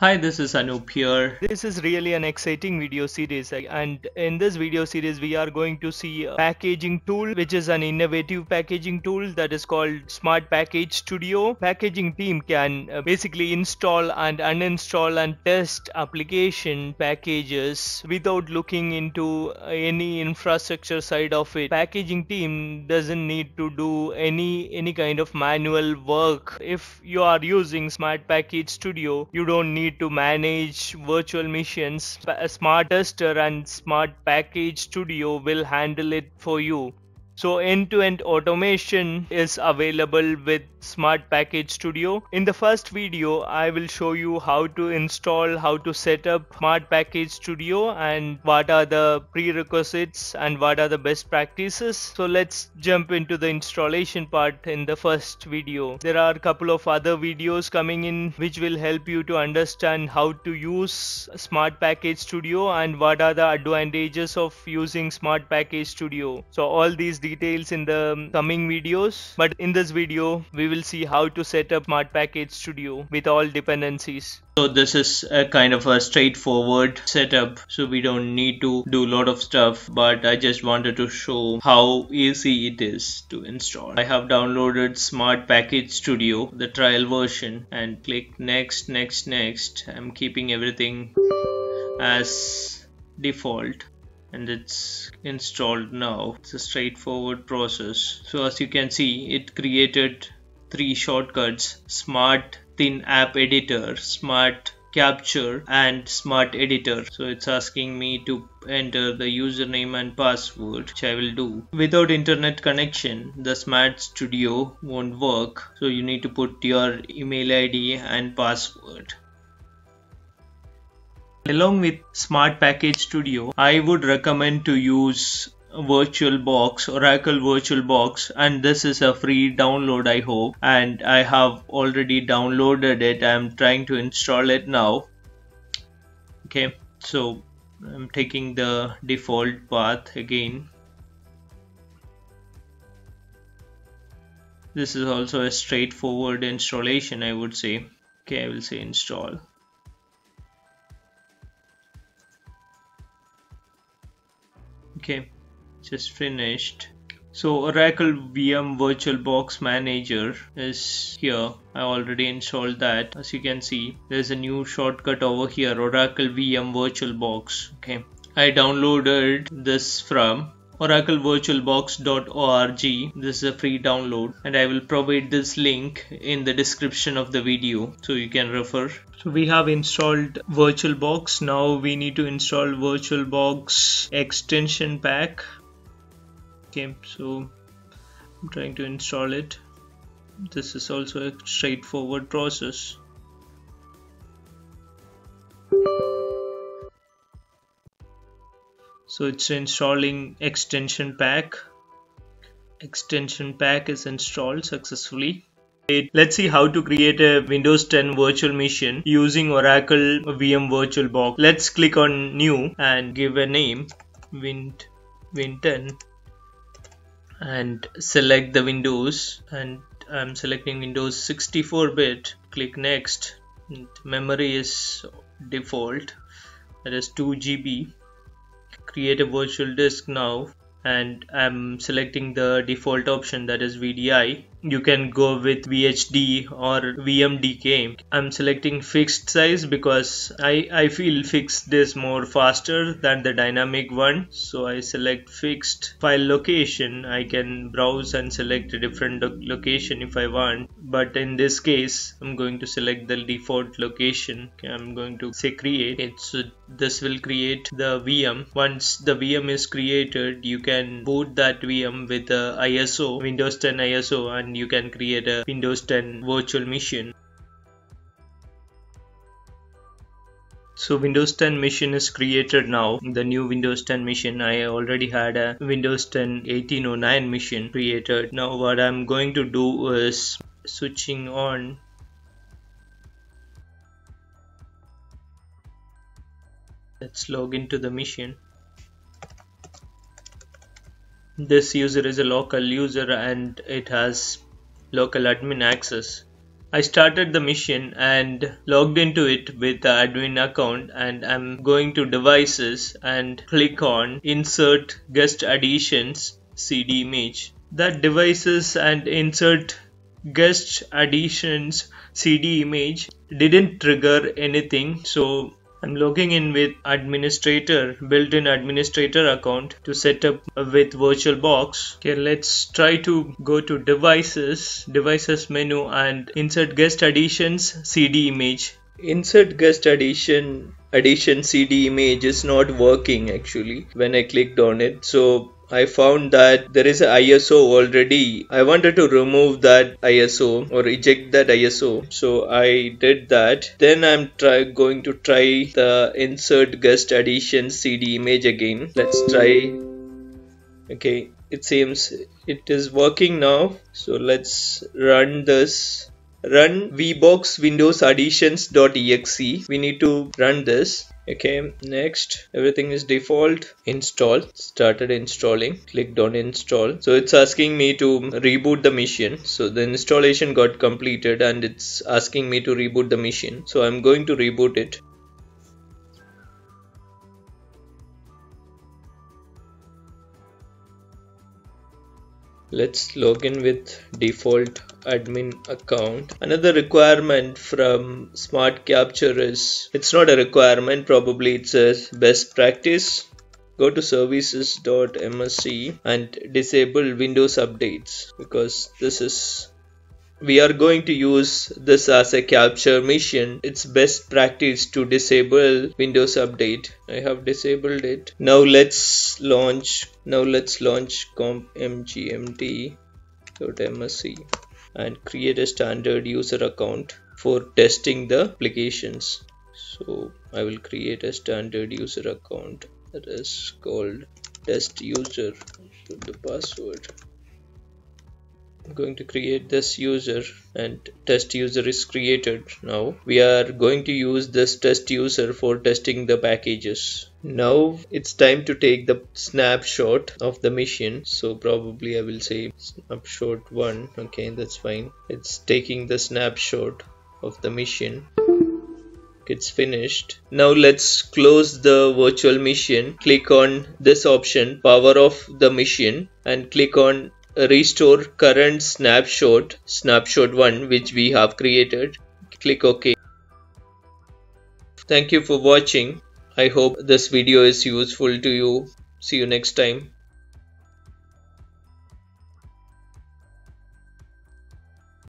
Hi, this is Anoop here. This is really an exciting video series and in this video series we are going to see a packaging tool which is an innovative packaging tool that is called Smart Package Studio. Packaging team can uh, basically install and uninstall and test application packages without looking into any infrastructure side of it. Packaging team doesn't need to do any any kind of manual work. If you are using Smart Package Studio you don't need to manage virtual machines, a smart tester and smart package studio will handle it for you. So end-to-end automation is available with Smart Package Studio. In the first video, I will show you how to install, how to set up Smart Package Studio and what are the prerequisites and what are the best practices. So let's jump into the installation part in the first video. There are a couple of other videos coming in which will help you to understand how to use Smart Package Studio and what are the advantages of using Smart Package Studio. So all these details in the coming videos. But in this video, we will see how to set up Smart Package Studio with all dependencies. So this is a kind of a straightforward setup so we don't need to do a lot of stuff but I just wanted to show how easy it is to install. I have downloaded Smart Package Studio the trial version and click next next next. I'm keeping everything as default and it's installed now. It's a straightforward process. So as you can see it created three shortcuts. Smart thin app editor smart capture and smart editor. So it's asking me to enter the username and password which I will do. Without internet connection the smart studio won't work. So you need to put your email ID and password along with smart package studio I would recommend to use VirtualBox, Oracle VirtualBox and this is a free download I hope. And I have already downloaded it. I'm trying to install it now. Okay so I'm taking the default path again. This is also a straightforward installation I would say. Okay I will say install okay just finished so Oracle VM VirtualBox Manager is here. I already installed that. As you can see, there's a new shortcut over here, Oracle VM VirtualBox. Okay. I downloaded this from oraclevirtualbox.org. This is a free download and I will provide this link in the description of the video so you can refer. So we have installed VirtualBox. Now we need to install VirtualBox extension pack okay so I'm trying to install it this is also a straightforward process so it's installing extension pack. Extension pack is installed successfully. Let's see how to create a Windows 10 virtual machine using Oracle VM VirtualBox. Let's click on new and give a name Win, Win 10 and select the windows. And I'm selecting Windows 64-bit click next. Memory is default. That is 2 GB create a virtual disk now and I'm selecting the default option that is VDI you can go with VHD or VMDK. I'm selecting fixed size because I, I feel fixed is more faster than the dynamic one. So I select fixed file location. I can browse and select a different location if I want. But in this case, I'm going to select the default location. I'm going to say create. It, so this will create the VM. Once the VM is created, you can boot that VM with the ISO, Windows 10 ISO and you can create a Windows 10 virtual machine. So Windows 10 machine is created now. The new Windows 10 machine. I already had a Windows 10 1809 machine created. Now what I'm going to do is switching on Let's log into the machine. This user is a local user and it has local admin access I started the mission and logged into it with the admin account and I'm going to devices and click on insert guest additions CD image. That devices and insert guest additions CD image didn't trigger anything so I'm logging in with administrator built-in administrator account to set up with VirtualBox. Okay, let's try to go to devices, devices menu and insert guest additions CD image. Insert guest addition addition CD image is not working actually when I clicked on it. So I found that there is an ISO already. I wanted to remove that ISO or eject that ISO. So I did that. Then I'm try going to try the insert guest addition CD image again. Let's try. Okay, it seems it is working now. So let's run this. Run vbox windows additions.exe. We need to run this okay next. Everything is default. Install. Started installing. Clicked on install. So it's asking me to reboot the machine. So the installation got completed and it's asking me to reboot the machine. So i'm going to reboot it. Let's log in with default admin account. Another requirement from smart capture is it's not a requirement probably it's a best practice. Go to services.msc and disable windows updates because this is we are going to use this as a capture mission it's best practice to disable windows update. I have disabled it. Now let's launch now let's launch comp mgmt.msc and create a standard user account for testing the applications. So i will create a standard user account that is called test user. Put the password. I'm going to create this user and test user is created. Now we are going to use this test user for testing the packages now it's time to take the snapshot of the machine. So probably I will say snapshot 1 okay that's fine. It's taking the snapshot of the machine. It's finished. Now let's close the virtual machine. Click on this option power off the machine and click on restore current snapshot snapshot 1 which we have created. Click ok. Thank you for watching i hope this video is useful to you. See you next time